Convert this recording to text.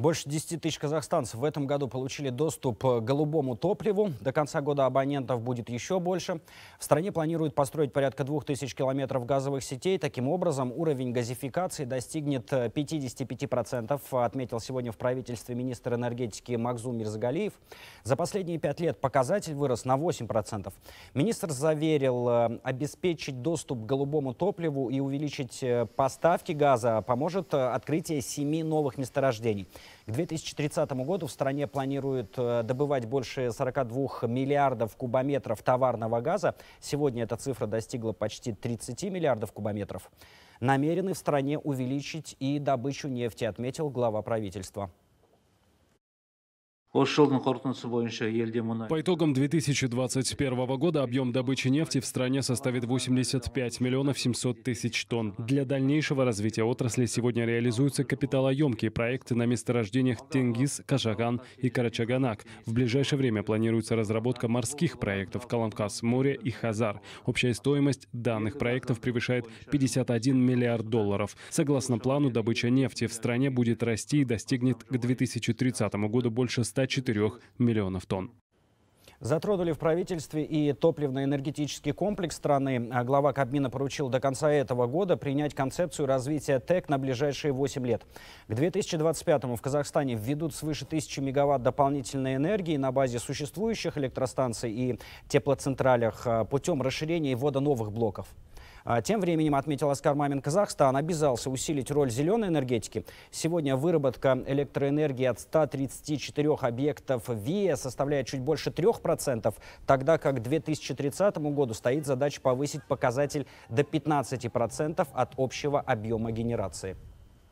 Больше 10 тысяч казахстанцев в этом году получили доступ к голубому топливу. До конца года абонентов будет еще больше. В стране планируют построить порядка 2000 километров газовых сетей. Таким образом, уровень газификации достигнет 55%, отметил сегодня в правительстве министр энергетики Макзум Мирзагалиев. За последние пять лет показатель вырос на 8%. Министр заверил, э, обеспечить доступ к голубому топливу и увеличить э, поставки газа поможет э, открытие семи новых месторождений. К 2030 году в стране планируют э, добывать больше 42 миллиардов кубометров товарного газа. Сегодня эта цифра достигла почти 30 миллиардов кубометров. Намерены в стране увеличить и добычу нефти, отметил глава правительства. По итогам 2021 года объем добычи нефти в стране составит 85 миллионов 700 тысяч тонн. Для дальнейшего развития отрасли сегодня реализуются капиталоемкие проекты на месторождениях Тенгиз, Кашаган и Карачаганак. В ближайшее время планируется разработка морских проектов Каламкас, море и Хазар. Общая стоимость данных проектов превышает 51 миллиард долларов. Согласно плану, добыча нефти в стране будет расти и достигнет к 2030 году больше 100 104 миллионов тонн. Затронули в правительстве и топливно-энергетический комплекс страны. А глава Кабмина поручил до конца этого года принять концепцию развития ТЭК на ближайшие 8 лет. К 2025-му в Казахстане введут свыше 1000 мегаватт дополнительной энергии на базе существующих электростанций и теплоцентралях а, путем расширения и ввода новых блоков. А, тем временем, отметил Оскар Мамин, Казахстан обязался усилить роль зеленой энергетики. Сегодня выработка электроэнергии от 134 объектов ВИА составляет чуть больше 3%, тогда как к 2030 году стоит задача повысить показатель до 15% от общего объема генерации.